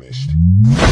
finished.